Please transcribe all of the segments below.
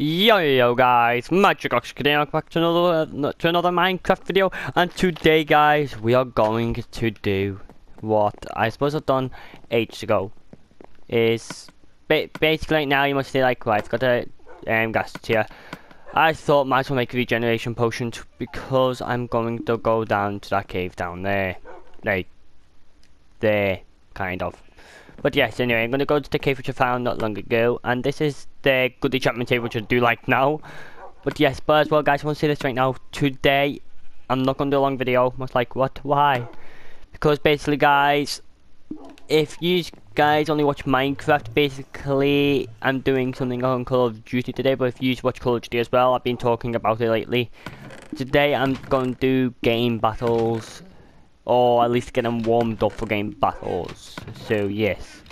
Yo yo guys, Magic today I'm back to another to another Minecraft video. And today guys we are going to do what I suppose I've done ages ago. Is ba basically now you must say like right I've got a um, ghast tear. I thought might as well make a regeneration potion because I'm going to go down to that cave down there. Like there kind of but yes, anyway, I'm going to go to the cave which I found not long ago, and this is the good enchantment table which I do like now. But yes, but as well guys, I want to say this right now, today, I'm not going to do a long video, much like, what, why? Because basically guys, if you guys only watch Minecraft, basically, I'm doing something on Call of Duty today, but if you watch Call of Duty as well, I've been talking about it lately. Today I'm going to do game battles, or at least get them warmed up for game battles. So yes.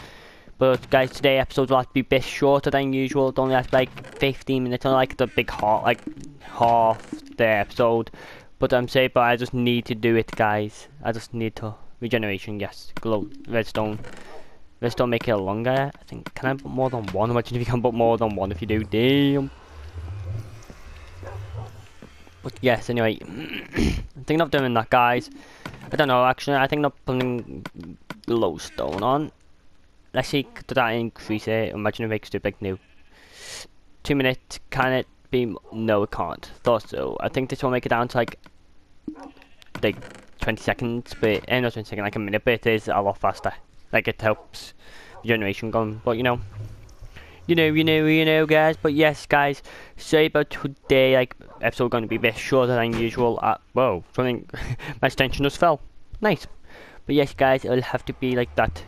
But guys, today episode will have to be a bit shorter than usual. It only has like 15 minutes, only like the big half, like half the episode. But I'm saying, but I just need to do it, guys. I just need to regeneration. Yes, glow redstone. Redstone make it longer. I think. Can I put more than one? Imagine if you can put more than one. If you do, damn. But yes, anyway, I'm thinking of doing that, guys. I don't know, actually, I think not putting glowstone on. Let's see, did that increase it? Imagine it makes it like new. Two minutes, can it be? No, it can't. Thought so. I think this will make it down to like, like 20 seconds, but, eh, not 20 seconds, like a minute, but it is a lot faster. Like, it helps generation going, but you know you know, you know, you know, guys. But yes, guys, sorry about today. Like, episode going to be a bit shorter than usual. Uh, whoa, something, my extension just fell. Nice. But yes, guys, it'll have to be like that.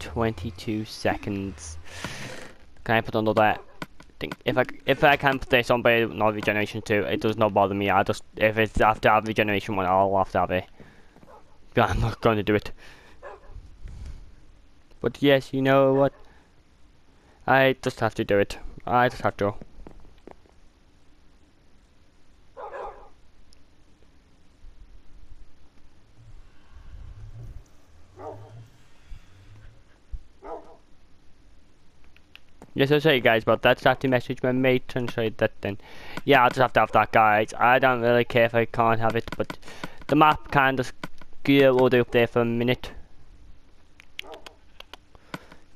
22 seconds. Can I put another thing? If I if I can put this on by not regeneration 2, it does not bother me. I just if it's after have regeneration 1, I'll have to have it. I'm not going to do it. But yes, you know what? I just have to do it. I just have to. Yes, I'll show you guys, but that's have to message my mate and show you that then. Yeah, I'll just have to have that, guys. I don't really care if I can't have it, but the map kind of the way up there for a minute.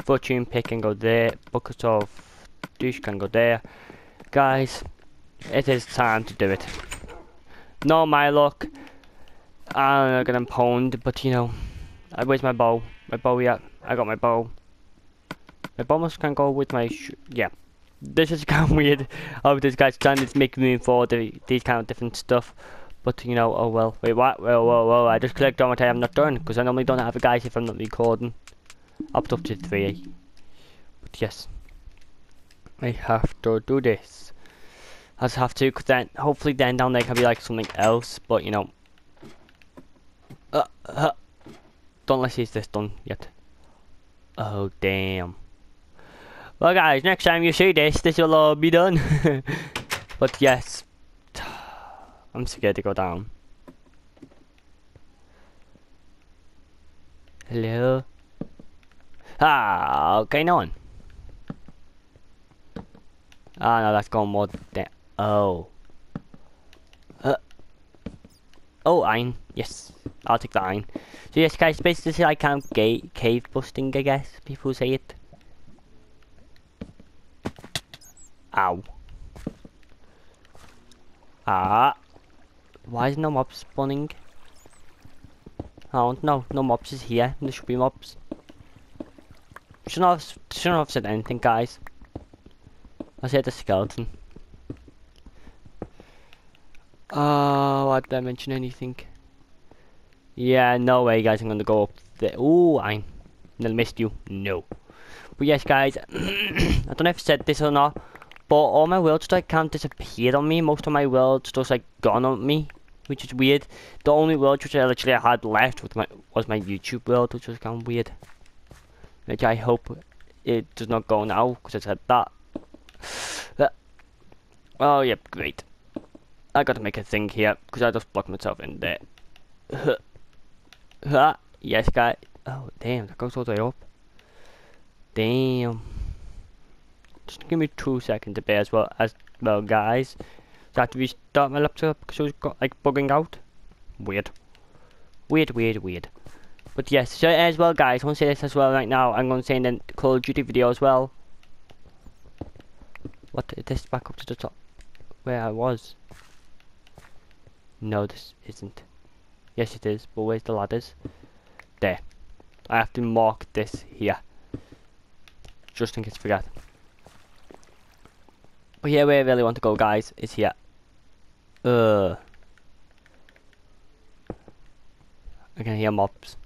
Fortune pick can go there. Bucket of douche can go there. Guys, it is time to do it. No, my luck. I'm gonna pwned, but you know, I where's my bow? My bow, yeah, I got my bow. My bow must can go with my yeah. This is kind of weird how this guy's trying to make room for the, these kind of different stuff. But you know, oh well. Wait, what? Whoa, whoa, whoa! I just clicked on what I am not done because I normally don't have a guys if I'm not recording up to 3 but yes. I have to do this. I just have to because then hopefully then down there can be like something else but you know. Uh, uh, don't let's see this done yet. Oh damn. Well guys next time you see this this will all be done. But yes. I'm scared to go down. Hello Ah, okay, no one. Ah, no, that's going more than. Oh. Uh. Oh, iron. Yes, I'll take the iron. So yes, guys, basically I can't gate cave busting. I guess people say it. Ow. Ah. Why is no mobs spawning? I don't know. No mobs is here. There should be mobs. Shouldn't have, shouldn't have said anything, guys. I said the skeleton. Oh, why did I mention anything? Yeah, no way, guys. I'm gonna go up there. Ooh, I missed you. No. But yes, guys. I don't know if I said this or not, but all my worlds like can't disappear on me. Most of my worlds just like gone on me, which is weird. The only world which I literally had left was my was my YouTube world, which was kind of weird which I hope it does not go now because I said that. that. Oh, yep, great. I gotta make a thing here because I just blocked myself in there. yes, guy. Oh, damn, that goes all the way up. Damn. Just give me two seconds to bear as well as well guys. So I have to restart my laptop because it got like bugging out. Weird. Weird, weird, weird. But yes, so as well guys, I want to say this as well right now. I'm going to say in the Call of Duty video as well. What, this back up to the top where I was. No, this isn't. Yes, it is, but where's the ladders? There. I have to mark this here. Just in case I forget. But here where I really want to go, guys, is here. Uh. I can hear mobs.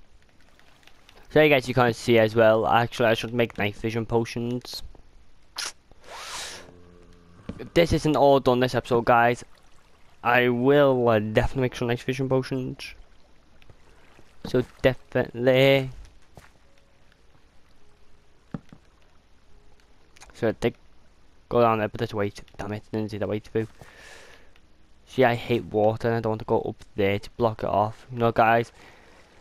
So you guys, you can't see as well. Actually, I should make night vision potions. This isn't all done this episode, guys, I will uh, definitely make some night vision potions. So definitely. So I did go down there, but there's a way too, damn it, didn't see the way through. See, I hate water and I don't want to go up there to block it off. You know, guys,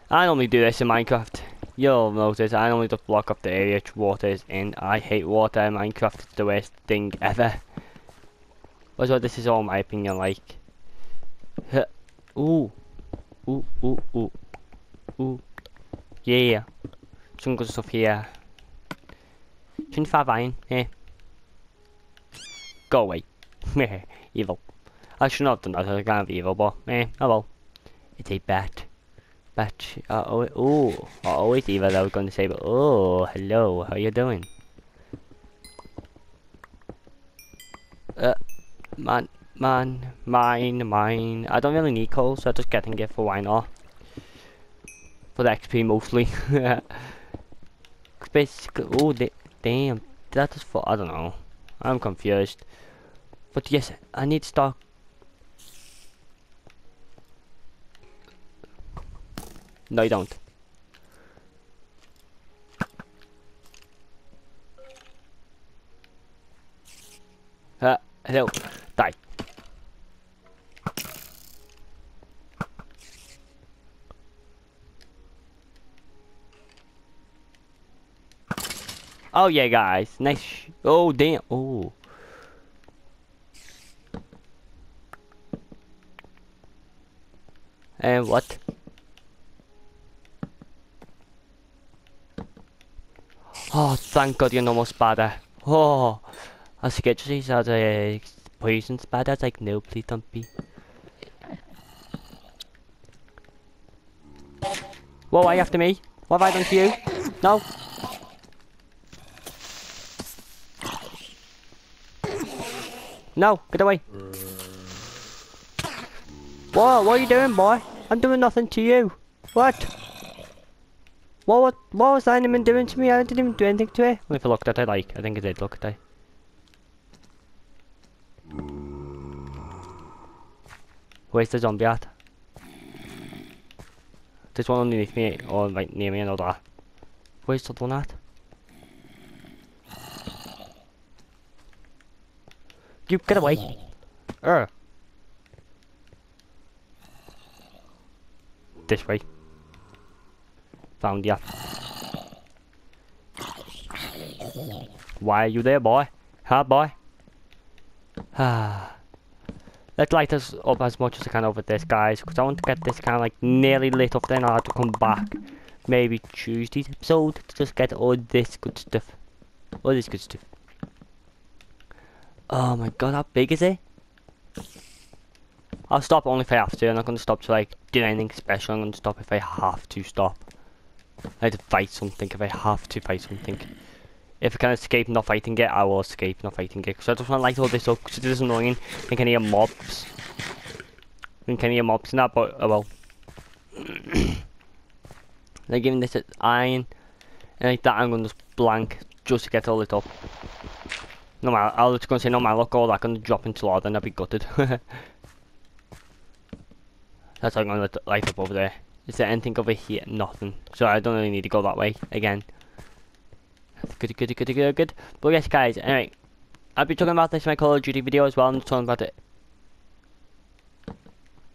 I normally do this in Minecraft. You'll notice I only just block up the area which water is in. I hate water in Minecraft. It's the worst thing ever. Also, this is all my opinion, like. Ooh. Ooh, ooh, ooh. Ooh. Yeah. Some good stuff here. 25 iron. Eh. Go away. evil. I should not have done that. I can't be evil, but eh. Oh well. It's a bat. Bat. Uh oh. Oh. Oh. It's evil. I was going to say, but oh, hello. How you doing? Uh, man, man, mine, mine. I don't really need coal, so I'm just getting it for why not for the XP mostly. Basically, oh damn, that is for I don't know. I'm confused. But yes, I need stock. No, you don't. Uh, hello. Die. Oh yeah, guys. Nice. oh damn. Oh. And what? Oh, thank God you're no more spider. Oh, I was scared see that a poison spider. It's like, no, please don't be. Whoa, are you after me? What have I done to you? No? No, get away. What? What are you doing, boy? I'm doing nothing to you. What? What, what, what was enemy doing to me? I didn't even do anything to it. If I looked at it, like, I think I did look at it. Where's the zombie at? There's one underneath me, or right near me, that. Where's the one at? You get away. Er. This way. Found ya. Why are you there, boy? Huh, boy? Let's light us up as much as I can over this, guys, because I want to get this kind of like nearly lit up. Then I'll have to come back, maybe Tuesday's episode, to just get all this good stuff. All this good stuff. Oh my god, how big is it? I'll stop only if I have to. I'm not going to stop to like do anything special. I'm going to stop if I have to stop. I have to fight something if I have to fight something. If I can escape not fighting it, I will escape not fighting it. Because I just want to light all this up because it is annoying. I can hear mobs. I can hear mobs in that, but oh well. They're giving this iron. And like that, I'm going to just blank just to get all it up. No man, I was going to say no man, look all that can drop into lava and I'll be gutted. That's how I'm going to light up over there. Is there anything over here? Nothing. So I don't really need to go that way again. Good, good, good, good, good. But yes, guys, anyway, I'll be talking about this in my Call of Duty video as well. I'm talking about it.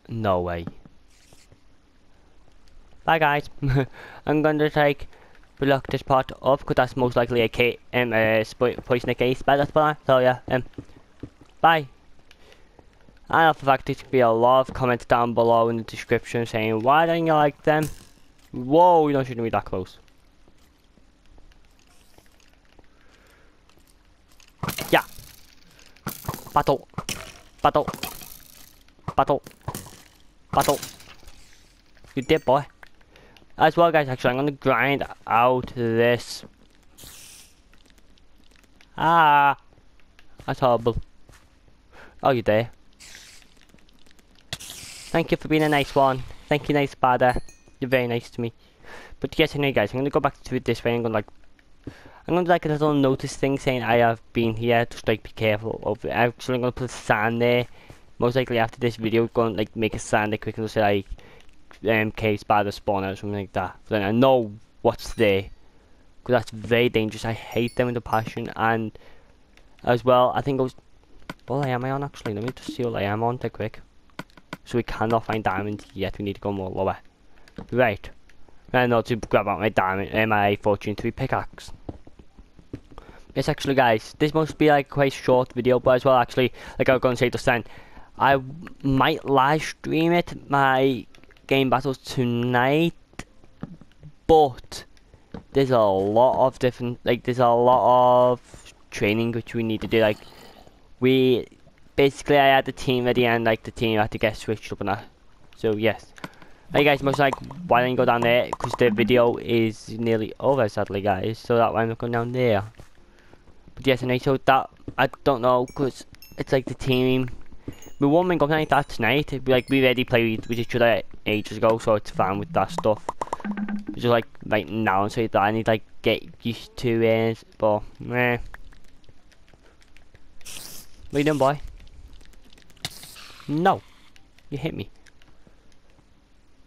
No way. Bye, guys. I'm going to take look this part up because that's most likely a K um uh case by that part. So yeah, um bye. And for fact there should be a lot of comments down below in the description saying why don't you like them? Whoa, you don't shouldn't be that close. Yeah. Battle. Battle. Battle. Battle. You did boy. As well guys, actually I'm gonna grind out this. Ah that's horrible. Oh you there. Thank you for being a nice one. Thank you nice badder. You're very nice to me. But yes anyway guys, I'm gonna go back to it this way, I'm gonna like I'm gonna like a little notice thing saying I have been here, just like be careful of it. Actually I'm gonna put a sign there. Most likely after this video, gonna like make a sign there quick and say like um, by the spawner or something like that. Then I know what's there. Because that's very dangerous. I hate them with a passion. And as well, I think I was... What am I on actually? Let me just see what I am on that quick. So we cannot find diamonds yet. We need to go more lower. Right. I know to grab out my diamond, uh, my fortune 3 pickaxe. Yes, actually, guys, this must be like quite short video, but as well, actually, like I was going to say just then, I might live stream it, my game battles tonight, but there's a lot of different, like there's a lot of training which we need to do, like we, basically I had the team at the end, like the team had to get switched up and that, so yes. Hey guys, most like, why don't you go down there, because the video is nearly over sadly guys, so that why I'm not going down there. But yes, and I so that, I don't know, because it's like the team we won't be going like that tonight. Like we already played with each other ages ago, so it's fine with that stuff. Just like like now, so that I need like get used to it. But meh. What you doing, boy? No, you hit me.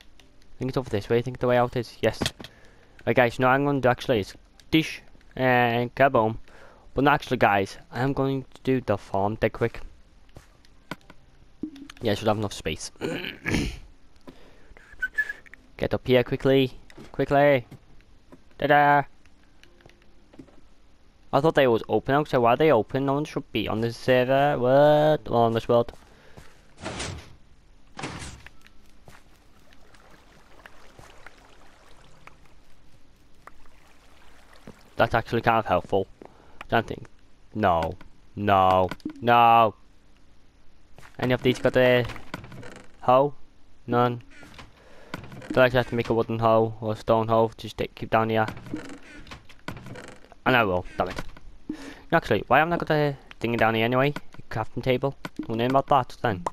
I think it's over this way. I think the way out is yes. Right, guys. No, I'm going to actually dish and kaboom. But actually, guys, I'm going to do the farm dead quick. Yeah, I should have enough space. Get up here quickly. Quickly. Ta-da! I thought they was open out, so why are they open? No one should be on this server. What? on this world. That's actually kind of helpful. Don't think. No. No. No. Any of these got a hoe? None. Do I actually have to make a wooden hoe or a stone to just keep down here? And I will, damn it. Actually, why haven't I got a thing down here anyway? A crafting table? We'll name about that then.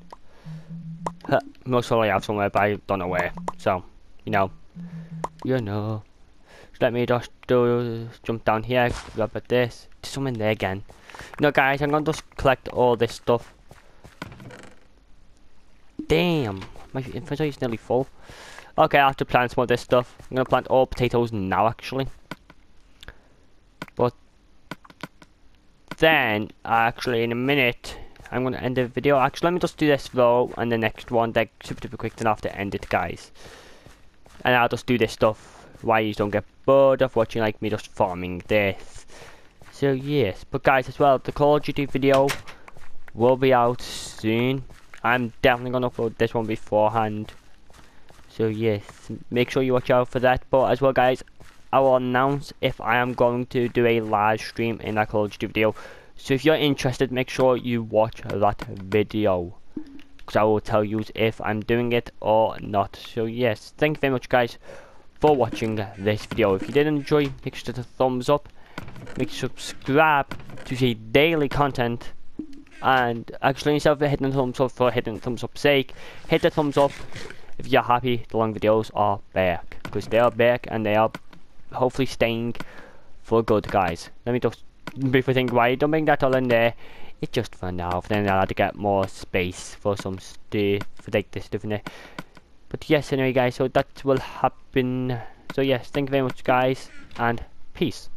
Most probably I have somewhere, but I don't know where. So, you know. You know. Just let me just do jump down here, grab at this. There's something there again. You know guys, I'm gonna just collect all this stuff Damn, my inventory is nearly full. Okay, I have to plant some of this stuff. I'm gonna plant all potatoes now, actually. But then, actually, in a minute, I'm gonna end the video. Actually, let me just do this though, and the next one, they're super duper quick enough to end it, guys. And I'll just do this stuff. Why you don't get bored of watching like me just farming this. So yes, but guys, as well, the Call of Duty video will be out soon. I'm definitely to upload this one beforehand. So yes, make sure you watch out for that. But as well guys, I will announce if I am going to do a live stream in that Call of Duty video. So if you're interested, make sure you watch that video. Because I will tell you if I'm doing it or not. So yes, thank you very much guys for watching this video. If you did enjoy, make sure to thumbs up. Make sure to subscribe to see daily content and actually instead of hitting the thumbs up for hitting the thumbs up sake hit the thumbs up if you're happy the long videos are back because they are back and they are hopefully staying for good guys let me just briefly think why don't bring that all in there it's just for now then I'll have to get more space for some stuff for like this stuff in there but yes anyway guys so that will happen. So yes thank you very much guys and peace